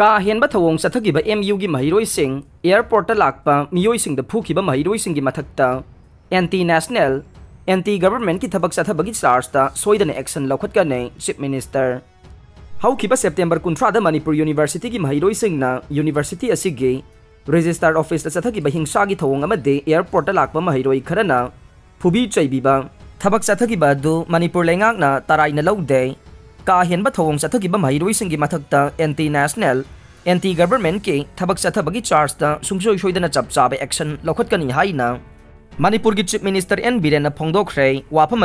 का हेनब थवों चथगिब एमयू की महिरोइसिंग एयरपोर्ट लाक्पा मियोइसिंग फूखिब महिरोइसिंग की मथक्ता एंटी नेशनल एंटी गवर्नमेंट की थबक चथबगी चार्जता सोइदन एक्शन लौखटकने चीफ मिनिस्टर हौखिब सेप्टेम्बर कुंथ्राद मणिपुर यूनिवर्सिटी की महिरोइसिंगना यूनिवर्सिटी असिगी रजिस्टार ऑफ़िस चथगिब हिंसा की थवों एयरपोर्ट लाक्पा महिरोइ खरना फुबी चैबीबा थबक चथगिब अदु का हेनब थवों चथगिब महिरोइसिंग की मथक्ता एंटी नेशनल एंटी गवर्नमेंट के थबक चथबगी चार्जता सुंगसोय सोइदना चप चाबे एक्शन लौखटकनी हाइना मणिपुर की चीफ मिनिस्टर एन बीरेन फोंदोखरे वाफम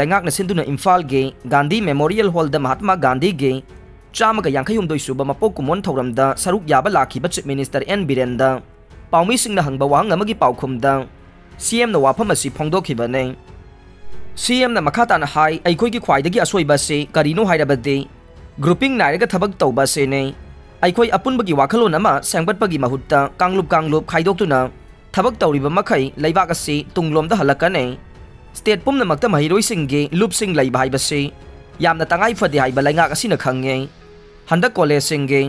लेंगाकना सिंधुना इम्फाल के गांधी मेमोरियल हॉल महात्मा गांधी के चामग यांखयुमदोई सुब मपोक कुमोन थौरमदा सरुक याब लाखिब चीफ मिनिस्टर एन बीरेन पाउमीसिंगना हंगबा सीएम वाफम असी फोंदोखिबने सीएम मखा ताना हाई अखोई की ख्वाइदगी असोइब से करीनो हाइरबदे ग्रुपिंग नायरग थबक तौब सेने अखोई अपुनबगी वाखलोन अमा सेंगबटपगी महुत्ता कांगलुप कांगलुप खाइदोक्तुना थबक तौरिब मखै लेबाक असी तुंगलोमदा हलकने स्टेट पुमनमक्ता महिरोइसिंगे लुपसिंग लैब हाइबसे यामना तंगाई फदे हाइब लैंगाक असिना खंगे हंदक कॉलेजसिंगे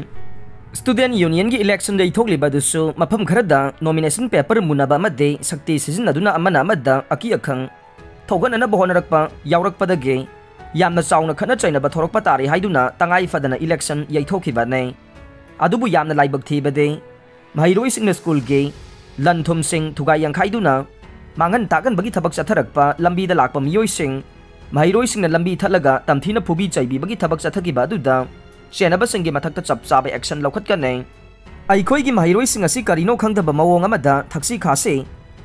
स्टूडेंट यूनियन की इलेक्शन दे थोकलिबदुसु मफम खरदा नॉमिनेशन ꯊꯧꯒꯠꯅꯅꯕ ꯍꯣꯠꯅꯔꯛꯄ ꯌꯥꯎꯔꯛꯄꯗꯒꯤ ꯌꯥꯝꯅ ꯆꯥꯎꯅ ꯈꯠꯅ ꯆꯩꯅꯕ ꯊꯣꯔꯛꯄ ꯇꯥꯔꯦ ꯍꯥꯏꯗꯨꯅ ꯇꯉꯥꯏ ꯐꯗꯅ ꯏꯂꯦꯛꯁꯟ ꯌꯩꯊꯣꯛꯈꯤꯕꯅꯤ ꯑꯗꯨꯕꯨ ꯌꯥꯝꯅ ꯂꯥꯏꯕꯛ ꯊꯤꯕꯗꯤ ꯃꯍꯩꯔꯣꯏꯁꯤꯡꯅ ꯁ꯭ꯀꯨꯜꯒꯤ ꯂꯟ ꯊꯨꯝꯁꯤꯡ ꯊꯨꯒꯥꯏ ꯌꯥꯡꯈꯥꯏꯗꯨꯅ ꯃꯥꯡꯍꯟ ꯇꯥꯛꯍꯟꯕꯒꯤ ꯊꯕꯛ ꯆꯠꯊꯔꯛꯄ ꯂꯝꯕꯤꯗ ꯂꯥꯛꯄ ꯃꯤꯑꯣꯏꯁꯤꯡ ꯃꯍꯩꯔꯣꯏꯁꯤꯡꯅ ꯂꯝꯕꯤ ꯊꯠꯂꯒ ꯇꯝꯊꯤꯅ ꯐꯨꯕꯤ ꯆꯩꯕꯤꯕꯒꯤ ꯊꯕꯛ ꯆꯠꯊꯈꯤꯕ ꯑꯗꯨꯗ ꯆꯦꯟꯅꯕꯁꯤꯡꯒꯤ ꯃꯊꯛꯇ ꯆꯞ ꯆꯥꯕ ꯑꯦꯛꯁꯟ ꯂꯧꯈꯠꯀꯅꯤ ꯑꯩꯈꯣꯏꯒꯤ ꯃꯍꯩꯔꯣꯏꯁꯤꯡ ꯑꯁꯤ ꯀꯔꯤꯅꯣ ꯈꯪꯗꯕ ꯃꯑꯣꯡ ꯑꯃꯗ ꯊꯛꯁꯤ ꯈꯥꯁꯤ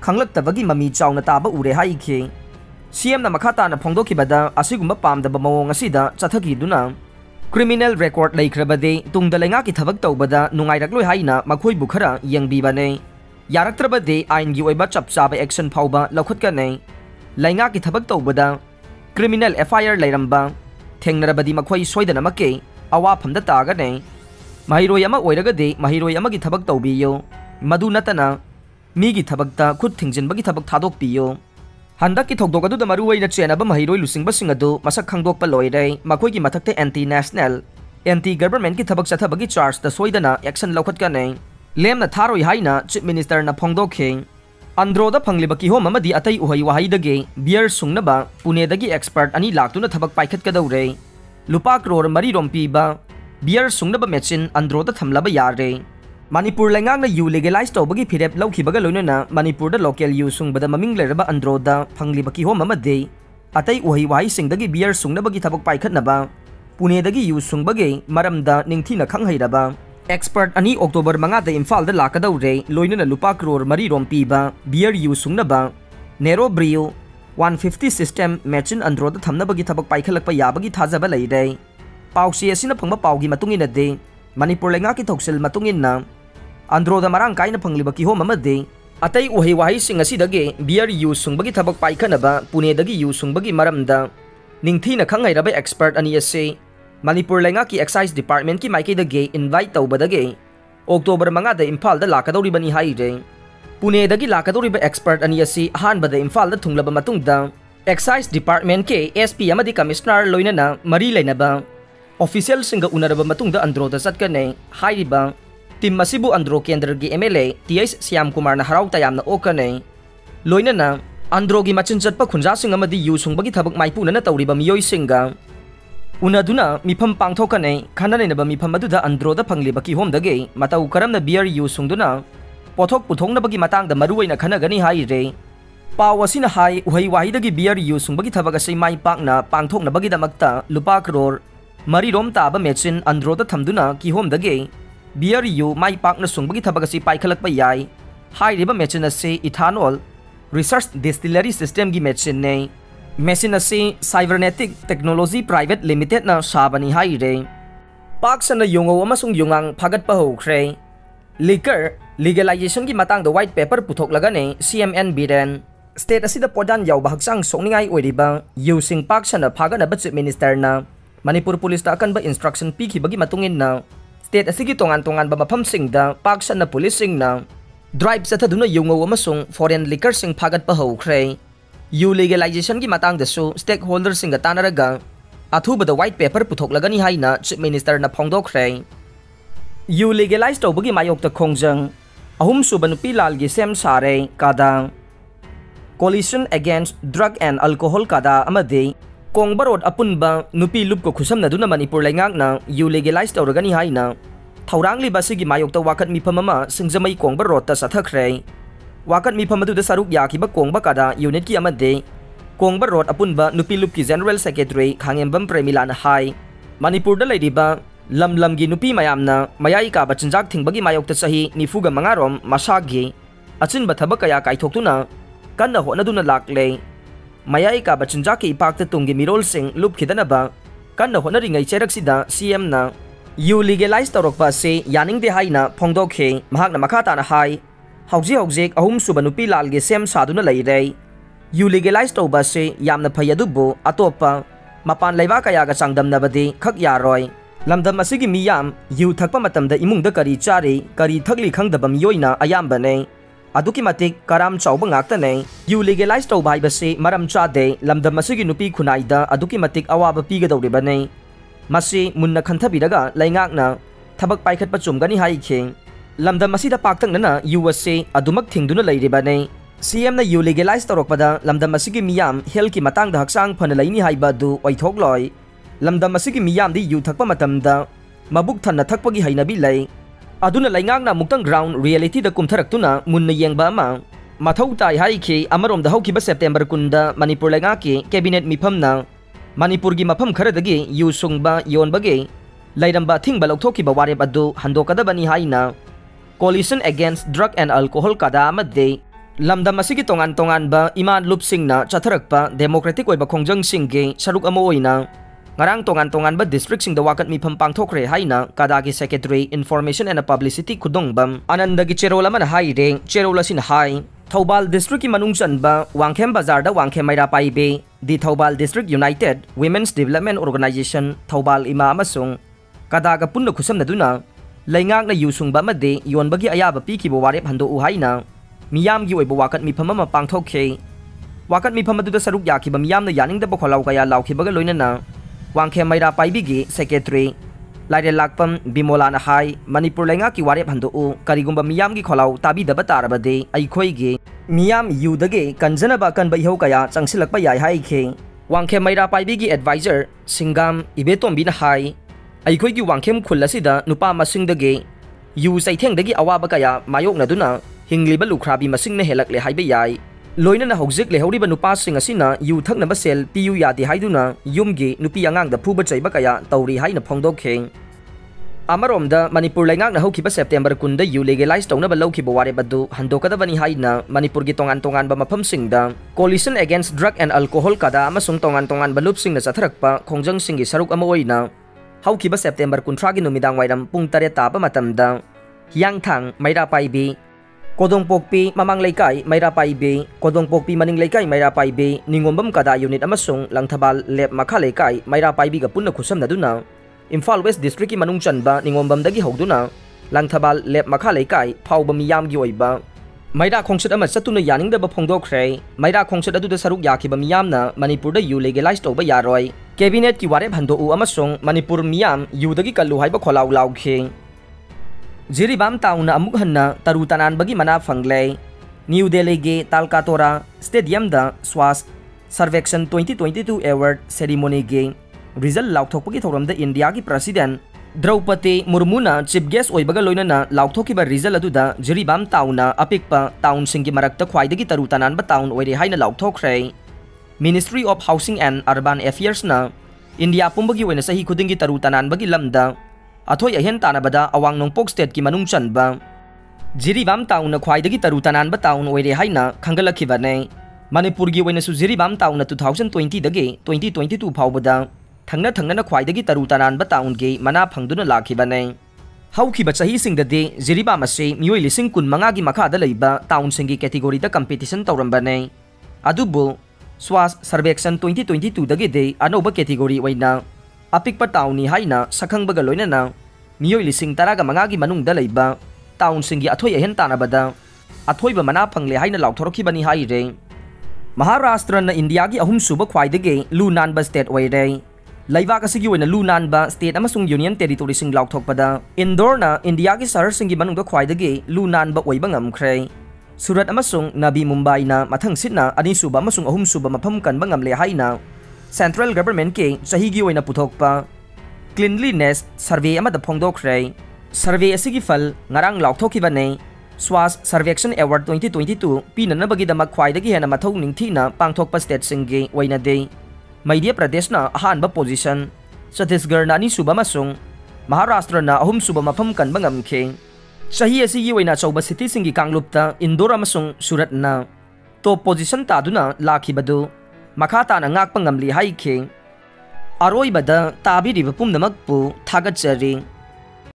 ꯈꯪꯂꯛꯇꯕꯒꯤ ꯃꯃꯤ ꯆꯥꯎꯅ ꯇꯥꯕ ꯎꯔꯦ ꯍꯥꯏꯈꯤ ꯁꯤꯑꯦꯝꯅ ꯃꯈꯥ ꯇꯥꯅ ꯐꯣꯡꯗꯣꯛꯈꯤꯕꯗ ꯑꯁꯤꯒꯨꯝꯕ ꯄꯥꯝꯗꯕ ꯃꯑꯣꯡ ꯑꯁꯤꯗ ꯆꯠꯊꯈꯤꯗꯨꯅ ꯀ꯭ꯔꯤꯃꯤꯅꯦꯜ ꯔꯦꯀꯣꯔꯗ ꯂꯩꯈ꯭ꯔꯕꯗꯤ ꯇꯨꯡꯗ ꯂꯩꯉꯥꯛꯀꯤ ꯊꯕꯛ ꯇꯧꯕꯗ ꯅꯨꯡꯉꯥꯏꯔꯛꯂꯣꯏ ꯍꯥꯏꯅ ꯃꯈꯣꯏꯕꯨ ꯈꯔ ꯌꯦꯡꯕꯤꯕꯅꯦ ꯌꯥꯔꯛꯇ꯭ꯔꯕꯗꯤ ꯑꯥꯏꯟꯒꯤ ꯑꯣꯏꯕ ꯆꯞ ꯆꯥꯕ ꯑꯦꯛꯁꯟ ꯐꯥꯎꯕ ꯂꯧꯈꯠꯀꯅꯤ ꯂꯩꯉꯥꯛꯀꯤ ꯊꯕꯛ ꯇꯧꯕꯗ ꯀ꯭ꯔꯤꯃꯤꯅꯦꯜ ꯑꯦꯐ ꯑꯥꯏ ꯑꯥꯔ ꯂꯩꯔꯝꯕ ꯊꯦꯡꯅꯔꯕꯗꯤ ꯃꯈꯣꯏ ꯁꯣꯏꯗꯅꯃꯛꯀꯤ ꯑꯋꯥꯐꯝꯗ ꯇꯥꯒꯅꯤ ꯃꯍꯩꯔꯣꯏ ꯑꯃ ꯑꯣꯏꯔꯒꯗꯤ ꯃꯍꯩꯔꯣꯏ ꯑꯃꯒꯤ ꯊꯕꯛ ꯇꯧꯕꯤꯌꯨ ꯃꯗꯨ ꯅꯠꯇꯅ ꯃꯤꯒꯤ ꯊꯕꯛꯇ ꯈꯨꯠ ꯊꯤꯡꯖꯤꯟꯕꯒꯤ ꯊꯕꯛ ꯊꯥꯗꯣꯛꯄꯤꯌꯨ ꯍꯟꯗꯛꯀꯤ ꯊꯧꯗꯣꯛ ꯑꯗꯨꯗ ꯃꯔꯨꯑꯣꯏꯅ ꯆꯦꯟꯅꯕ ꯃꯍꯩꯔꯣꯏ ꯂꯨꯆꯤꯡꯕꯁꯤꯡ ꯑꯗꯨ ꯃꯁꯛ ꯈꯪꯗꯣꯛꯄ ꯂꯣꯏꯔꯦ ꯃꯈꯣꯏꯒꯤ ꯃꯊꯛꯇ ꯑꯦꯟꯇꯤ ꯅꯦꯁꯅꯦꯜ ꯑꯦꯟꯇꯤ ꯒꯚꯔꯟꯃꯦꯟꯠꯀꯤ ꯊꯕꯛ ꯆꯠꯊꯕꯒꯤ ꯆꯥꯔꯖꯇ ꯁꯣꯏꯗꯅ ꯑꯦꯛꯁꯟ ꯂꯧꯈꯠꯀꯅꯤ ꯂꯦꯝꯅ ꯊꯥꯔꯣꯏ ꯍꯥꯏꯅ ꯆꯤꯞ ꯃꯤꯅꯤꯁꯇꯔꯅ ꯐꯣꯡꯗꯣꯛꯈꯤ ꯑꯟꯗ꯭ꯔꯣꯗ ꯐꯪꯂꯤꯕ ꯀꯤꯍꯣꯝ ꯑꯃꯗꯤ ꯑꯇꯩ ꯎꯍꯩ ꯋꯥꯍꯩꯗꯒꯤ ꯕꯤꯌꯔ ꯁꯨꯡꯅꯕ ꯄꯨꯅꯦꯗꯒꯤ ꯑꯦꯛꯁꯄꯔꯠ ꯑꯅꯤ ꯂꯥꯛꯇꯨꯅ ꯊꯕꯛ ꯄꯥꯏꯈꯠꯀꯗꯧꯔꯦ ꯂꯨꯄꯥ ꯀ꯭ꯔꯣꯔ ꯃꯔꯤꯔꯣꯝ ꯄꯤꯕ ꯕꯤꯌꯔ ꯁꯨꯡꯅꯕ ꯃꯦꯆꯤꯟ ꯑꯟꯗ꯭ꯔꯣꯗ ꯊꯝꯂꯕ ꯌꯥꯔꯦ मनपुर लेंगू लीगलाइज तौब की फिरेप लौन मनपुर लोकल यू सूंब मिंग अंद्रोद फंगली किहोम अत उही वही बियर सूंब की थक पाखनब पुने यू सूंबगी खब एक्सपर्ट अक्टोबर मंगा इम्फाद लाकदौरे लोन लुपा क्रोर मरी रोम पीब बियर यु सूंब नेरो ब्रियू वन फिफ्टी सिस्टम मेचिन अंद्रोद थमनब की थक पाखल याबी थाजब लेर पासी फंग पागी मनपुर लेंगा की थौसल काइन फंगलिब किहोम अमदे अतई उहै वाहै सिंग असिदगे बियर यू सुंगबगी थबक पाइखनब पुनेदगी यू सुंगबगी मरमदा निंगथीना खंगैरब एक्सपर्ट अनी लेंगा की एक्साइज डिपार्टमेंट की माइकैदगे इनवाइट तौबदगे अक्टोबर मंगाद इम्फाल लाकदौरिबनी पुनेदगी लाकदौरिब एक्सपर्ट अनी असी अहानबद इम्फाल थुंगलब एक्साइज डिपार्टमेंट के एसपी अमदी कमिश्नर लोइनना मरी लेनबा उनरब मतुंगदा अंद्रोद चटकने टीम अंद्रो केंद्र की एमएलए टीएस श्याम कुमार हराउ तयामना ओकने लोइनना अंद्रोगी मचिन चटप खुंजा यू सुंगबगी थबक माइपुनना तौरिबा मियोइ सिंगा उनदुना मिफम पांथोकने खननेनब मिफम अंद्रोदा फंगलिबा किहोमदगे मतौ करमना बियर यू पुथोंगनबगी मतांगदा मरुवैना खनगनी हाइरे पाव असिना हाई उहै वाहिदगी बियर यू सुंगबगी थबक असै माइ पाकना पांथोकनबगी दमक्ता लुपा करोर मरीरोम ताबा मेचिन अंद्रोदा थमदुना बियर यू माइ पाकना सुंगबगी थबक असै पाइखलकपा याई असै इथानोल रिसर्च डिस्टिलरी सिस्टम की मेचिन ने machine cybernetic technology private limited साबनी पाक सन अमसुंग योंगांग फागत होख्रे लिकर लीगलाइजेशन की मतंग द व्हाइट पेपर पुथोकलगने सीएमएन बीरेन स्टेट असिदा पोडान याव हक्चांग सोंगनिंगाई ओइरिबा यूसिंग पाक सन फागन चीफ मिनिस्टर ना Manipur state asigi tongan-tongan ba mafamsingda paksan na pulisingna drive sathaduna yungo amasung foreign liquor sing phagat pa haukhre यू लेगलाइजेशन की मतंगदसु स्टेकहोल्डर सिंग तानरग अथुबद व्हाइट पेपर पुथोकलगनी हाइना चीफ मिनिस्टर न फोंदोखरे यू लेगलाइज तौबगी मायोक्त खोंजंग अहुम सुब नुपी लाल की सेम सारे कादा coalition against drug and alcohol कादा अमदे ꯀꯣꯡꯕꯔꯣꯠ ꯑꯄꯨꯟꯕ ꯅꯨꯄꯤ ꯂꯨꯞꯀ ꯈꯨꯁꯝꯅꯗꯨꯅ ꯃꯅꯤꯄꯨꯔ ꯂꯩꯉꯥꯛꯅ ꯌꯨ ꯂꯤꯒꯦꯂꯥꯏꯁ ꯇꯧꯔꯒꯅꯤ ꯍꯥꯏꯅ ꯊꯧꯔꯥꯡꯂꯤꯕ ꯑꯁꯤꯒꯤ ꯃꯥꯌꯣꯛꯇ ꯋꯥꯀꯠ ꯃꯤꯐꯝ ꯑꯃ ꯁꯤꯡꯖꯃꯩ ꯀꯣꯡꯕ ꯔꯣꯗꯇ ꯆꯠꯊꯈ꯭ꯔꯦ ꯋꯥꯀꯠ ꯃꯤꯐꯝ ꯑꯗꯨꯗ ꯁꯔꯨꯛ ꯌꯥꯈꯤꯕ ꯀꯣꯡꯕ ꯀꯥꯗꯥ ꯌꯨꯅꯤꯠꯀꯤ ꯑꯃꯗꯤ ꯀꯣꯡꯕ ꯔꯣꯗ ꯑꯄꯨꯟꯕ ꯅꯨꯄꯤ ꯂꯨꯞꯀꯤ ꯖꯦꯅꯔꯦꯜ ꯁꯦꯀ꯭ꯔꯦꯇꯔꯤ ꯈꯥꯡꯉꯦꯝꯕꯝ ꯄ꯭ꯔꯦꯃꯤꯂꯥꯅ ꯍꯥꯏ ꯃꯅꯤꯄꯨꯔꯗ ꯂꯩꯔꯤꯕ ꯂꯝ ꯂꯝꯒꯤ ꯅꯨꯄꯤ ꯃꯌꯥꯝꯅ ꯃꯌꯥꯏ ꯀꯥꯕ ꯆꯤꯟꯖꯥꯛ ꯊꯤꯡꯕꯒꯤ ꯃꯥꯌꯣꯛꯇ ꯆꯍꯤ ꯅꯤꯐꯨꯒ ꯃꯉꯥꯔꯣꯝ ꯃꯁꯥꯒꯤ ꯑꯆꯤꯟꯕ ꯊꯕꯛ ꯀꯌꯥ ꯀꯥꯏꯊꯣꯛꯇꯨꯅ ꯀꯟꯅ ꯍꯣꯠꯅꯗꯨꯅ ꯂꯥꯛꯂꯦ ꯃꯌꯥꯏ मयाई का बचुंजा के इपाक तुंग मिरोल सिंह लुपखीदनब कन्न होनरी चेरक्सीद सीएम न यू लीगेलाइज तौरप से यानी हाई फोंदे मखाता है हौजी अहम सुब नु लाल सेम साइर यू लीगेलाइज तौब से फैदू अटोप मपान लेवा कया चादमी खक यारोय लमदम यू थक इमुंग करी चारे करी थकली खादब मोयना अयाबने अदुकी कराम चौबा यू लीगेलाइज तौबसे मरम चादे लमदी खुनाईद अदुकी अवाब पीगदौरबने मुन खनगा थब पाखट चुमगनी हाई लमद पाकन यू असे थीबने सी एम यू लीगेलाइज तौरपद हेल्थ की मतंग हक्चा फन लेनीोलोय यू थक्प मबुक थन थक्पी हईनबी ꯑꯗꯨꯅ ꯂꯩꯉꯥꯛꯅ ꯑꯃꯨꯛꯇꯪ ꯒ꯭ꯔꯥꯎꯟ ꯔꯤꯌꯦꯂꯤꯇꯤꯗ ꯀꯨꯝꯊꯔꯛꯇꯨꯅ ꯃꯨꯟꯅ ꯌꯦꯡꯕ ꯑꯃ ꯃꯊꯧ ꯇꯥꯏ ꯍꯥꯏꯈꯤ ꯑꯃꯔꯣꯝꯗ ꯍꯧꯈꯤꯕ ꯁꯦꯞꯇꯦꯝꯕꯔ ꯀꯨꯟꯗ ꯃꯅꯤꯄꯨꯔ ꯂꯩꯉꯥꯛꯀꯤ ꯀꯦꯕꯤꯅꯦꯠ ꯃꯤꯐꯝꯅ ꯃꯅꯤꯄꯨꯔꯒꯤ ꯃꯐꯝ ꯈꯔꯗꯒꯤ ꯌꯨ ꯁꯨꯡꯕ ꯌꯣꯟꯕꯒꯤ ꯂꯩꯔꯝꯕ ꯑꯊꯤꯡꯕ ꯂꯧꯊꯣꯛꯈꯤꯕ ꯋꯥꯔꯦꯞ ꯑꯗꯨ ꯍꯟꯗꯣꯛꯀꯗꯕꯅꯤ ꯍꯥꯏꯅ coalition against drug and alcohol ꯀꯥꯗꯥ ꯑꯃꯗꯤ ꯂꯝꯗꯝ ꯑꯁꯤꯒꯤ ꯇꯣꯉꯥꯟ ꯇꯣꯉꯥꯟꯕ ꯏꯃꯥꯟ ꯂꯨꯞꯁꯤꯡꯅ ꯆꯠꯊꯔꯛꯄ ꯗꯦꯃꯣꯀ꯭ꯔꯦꯇꯤꯛ ꯑꯣꯏꯕ ꯈꯣꯡꯖꯪꯁꯤꯡꯒꯤ ꯁꯔꯨꯛ ꯑꯃ ꯑꯣꯏꯅ ngarang tongan tongan ba district sing da wakat mi pham pangthokre haina kadagi secretary information and publicity khudongbam anandagi cherola man hai reng cherola sin hai Thobal District ki manung chanba Wangkhem Bazar da Wangkhem Maira Paibe di Thobal District United Women's Development Organization Thobal Ima amasung kadaga punna khusam naduna laingak na yusung ba made yon bagi ayaba pi ki bo warep hando u haina miyam gi oibo wakat mi phama ma pangthokhe wakat mi मैरा पाइबीगी secretary लाइरे लाकपम बिमोलाना हाई मणिपुर लेंगा की वारेप हंदोउ करिगुंबा मियाम की खोलाउ ताबीदब तारबदे अइखोइगे मियाम युदगे कंजनबा कनबा इहो कया चंगसिलकपा याय हाइखे वांखे मैरा पाइबीगी एडवाइजर सिंगाम इबेतोंबिना हाई अइखोइगी वांखेम खुल्लसिदा नुपा मसिंगदगे यु सैथेंगदगी अवाबा कया मायोकनदुना हिंग्लिबा लुखराबी मसिंगने हेलकले हाइबे नुपासिंग असिना यु थक्नबा सेल पियु यादे हाइदुना युमगी नुपी अंगांगदा फुबा चैबा कया तौरी मणिपुर लेंगांगना हौखिबा सेप्टेम्बर कुंदा यु लेगलाइज लौखिबा वारेबदु हंदोकदबनी हाइना मणिपुरगी तोंगान तोंगानबा मफमसिंगदा coalition against drug and alcohol कादा तोंगान तोंगानबा लुपसिंगना चथरकपा खोंजंगसिंगी सरुक सेप्टेम्बर कुंथ्रागी नुमिदांग वाइरम पुंग तरे ताबा मतमदा हियांगथांग मैरा पाइबी Punna khusam naduna Imphal West District ki manung chanba ningombam dagi hogduna langthabal lep makha lekai phawba miyam gi oiba maira khongsat ama satuna yaning da ba phongdokre maira khongsat adu da saruk yakhiba miyamna manipur da yu legalize toba yaroi cabinet ki ware bhando u amasung manipur miyam yu dagi kallu haiba kholau laukhe Jiribam ताउन अमुक हन्ना तरु तनानबगी मना फंगले new Delhi के तालकातोरा stadium the Swachh Survekshan 2022 award ceremony के result लाउथोकपगी थौरम the India की president Droupadi मुर्मुना चीफ गेस्ट ओइबगा लोइनना लाउथोकिबा रिज़ल्ट अदुदा जिरीबाम ताउना अपिकपा ताउन सिंगी मरक्ता ख्वाइदगी तरु तनानबा ताउन ओइरे हाइना लाउथोखरे ministry of housing and urban affairs ना इंडिया पुंबगी ओइना सही खुदिंगी तरु तनानबगी अथोय अहेन तानबदा अवांग नोंपोक स्टेट की मनुंग चनबा जिरीबाम टाउन ख्वाइदगी तरु तनानबा टाउन ओइरे हाइना खंगलखिबने मणिपुर की ओइनसु जिरीबाम टाउन 2020 दगे 2022 फाउबदा थंगना थंगना ख्वाइदगी तरु तनानबा टाउन के मना फंगदुना लाखिबने हौखिबा चही सिंगदे जिरीबाम असे मियोय लिसिंग कुन मंगा की मखादा लेबा टाउन सिंगी कैटेगोरी दा कंपटीशन तौरंबने अदुबु स्वास सर्वेक्षण 2022 दगे दे अनोबा कैटेगोरी ꯑꯄꯤꯛꯄ ꯇꯥꯎꯟꯅꯤ ꯍꯥꯏꯅ ꯁꯛꯈꯪꯕꯒ ꯂꯣꯏꯅꯅ ꯃꯤꯑꯣꯏ ꯂꯤꯁꯤꯡ ꯇꯔꯥꯒ ꯃꯉꯥꯒꯤ ꯃꯅꯨꯡꯗ ꯂꯩꯕ ꯇꯥꯎꯟꯁꯤꯡꯒꯤ ꯑꯊꯣꯏ ꯑꯍꯦꯟ ꯇꯥꯟꯅꯕꯗ ꯑꯊꯣꯏꯕ ꯃꯅꯥ ꯐꯪꯂꯦ ꯍꯥꯏꯅ ꯂꯥꯎꯊꯣꯔꯛꯈꯤꯕꯅꯤ ꯍꯥꯏꯔꯦ ꯃꯍꯥꯔꯥꯁꯇ꯭ꯔꯅ ꯏꯟꯗꯤꯌꯥꯒꯤ ꯑꯍꯨꯝꯁꯨꯕ ꯈ꯭ꯋꯥꯏꯗꯒꯤ ꯂꯨ ꯅꯥꯟꯕ ꯁ꯭ꯇꯦꯠ ꯑꯣꯏꯔꯦ ꯂꯩꯕꯥꯛ ꯑꯁꯤꯒꯤ ꯑꯣꯏꯅ ꯂꯨ ꯅꯥꯟꯕ ꯁ꯭ꯇꯦꯠ ꯑꯃꯁꯨꯡ ꯌꯨꯅꯤꯌꯟ ꯇꯦꯔꯤꯇꯣꯔꯤꯁꯤꯡ ꯂꯥꯎꯊꯣꯛꯄꯗ ꯏꯟꯗꯣꯔꯅ ꯏꯟꯗꯤꯌꯥꯒꯤ ꯁꯍꯔꯁꯤꯡꯒꯤ ꯃꯅꯨꯡꯗ ꯈ꯭ꯋꯥꯏꯗꯒꯤ lu ꯅꯥꯟꯕ ꯑꯣꯏꯕ ꯉꯝꯈ꯭ꯔꯦ ꯁꯨꯔꯠ ꯑꯃꯁꯨꯡ ꯅꯕꯤ ꯃꯨꯝꯕꯥꯏꯅ ꯃꯊꯪ ꯁꯤꯠꯅ ꯑꯅꯤꯁꯨꯕ ꯑꯃꯁꯨꯡ ꯑꯍꯨꯝꯁꯨꯕ ꯃꯐꯝ ꯀꯟꯕ ꯉꯝꯂꯦ ꯍꯥꯏꯅ ꯁꯦꯟꯇ꯭ꯔꯦꯜ ꯒꯚꯔꯟꯃꯦꯟꯠꯀꯤ ꯆꯍꯤꯒꯤ ꯑꯣꯏꯅ ꯄꯨꯊꯣꯛꯄ ꯀ꯭ꯂꯤꯟꯂꯤꯅꯦꯁ ꯁꯔꯚꯦ ꯑꯃꯗ ꯐꯣꯡꯗꯣꯛꯈ꯭ꯔꯦ ꯁꯔꯚꯦ ꯑꯁꯤꯒꯤ ꯐꯜ ꯉꯔꯥꯡ ꯂꯥꯎꯊꯣꯛꯈꯤꯕꯅꯤ Swachh ꯁꯔꯚꯦꯛꯁꯟ award twenty twenty two ꯄꯤꯅꯅꯕꯒꯤꯗꯃꯛ ꯈ꯭ꯋꯥꯏꯗꯒꯤ ꯍꯦꯟꯅ ꯃꯊꯧ ꯅꯤꯡꯊꯤꯅ ꯄꯥꯡꯊꯣꯛꯄ ꯁ꯭ꯇꯦꯠꯁꯤꯡꯒꯤ ꯑꯣꯏꯅꯗꯤ ꯃꯩꯙ꯭ꯌ ꯄ꯭ꯔꯗꯦꯁꯅ ꯑꯍꯥꯟꯕ ꯄꯣꯖꯤꯁꯟ ꯆꯇꯤꯁꯒꯔꯅ ꯑꯅꯤꯁꯨꯕ ꯑꯃꯁꯨꯡ ꯃꯍꯥꯔꯥꯁꯇ꯭ꯔꯅ ꯑꯍꯨꯝꯁꯨꯕ ꯃꯐꯝ ꯀꯟꯕ ꯉꯝꯈꯤ ꯆꯍꯤ ꯑꯁꯤꯒꯤ ꯑꯣꯏꯅ ꯑꯆꯧꯕ ꯁꯤꯇꯤꯁꯤꯡꯒꯤ ꯀꯥꯡꯂꯨꯞꯇ ꯏꯟꯗꯣꯔ ꯑꯃꯁꯨꯡ ꯁꯨꯔꯠꯅ ꯇꯣꯞ ꯄꯣꯖꯤꯁꯟ ꯇꯥꯗꯨꯅ ꯂꯥꯛꯈꯤꯕꯗꯨ makhatana ngakpa ngamli haiking aroi bada tabiri bapum namakpu thagacharing